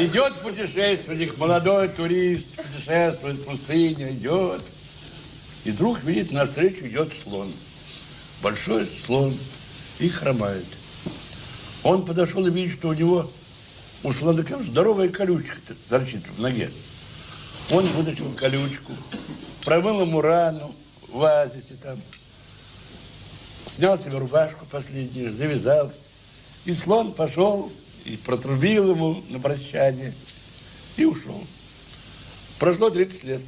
Идет путешественник, молодой турист, путешествует, пустыня, идет. И вдруг видит, навстречу идет слон. Большой слон и хромает. Он подошел и видит, что у него у слона здоровая колючка торчит в ноге. Он вытащил колючку, промыл ему рану в оазисе там, снял себе рубашку последнюю, завязал. И слон пошел и протрубил ему на прощание и ушел. Прошло 30 лет.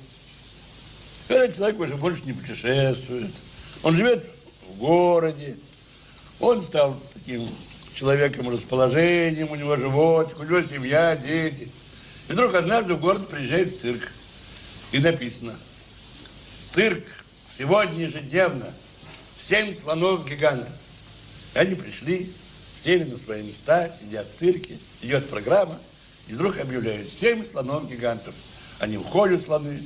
Этот человек уже больше не путешествует. Он живет в городе. Он стал таким человеком расположением, у него животик, у него семья, дети. И вдруг однажды в город приезжает цирк. И написано, цирк сегодня ежедневно, семь слонов-гигантов. Они пришли, сели на свои места, сидят в цирке, идет программа, и вдруг объявляют семь слонов-гигантов. Они уходят, слоны,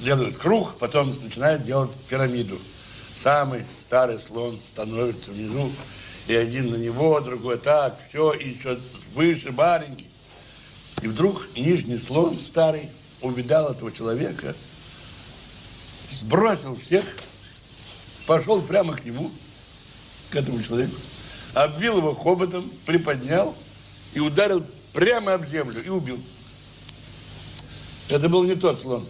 делают круг, потом начинают делать пирамиду. Самый старый слон становится внизу, и один на него, другой так, все, и еще выше маленький. И вдруг нижний слон старый увидал этого человека, сбросил всех, пошел прямо к нему, к этому человеку, обвил его хоботом, приподнял и ударил прямо об землю и убил. Это был не тот слон.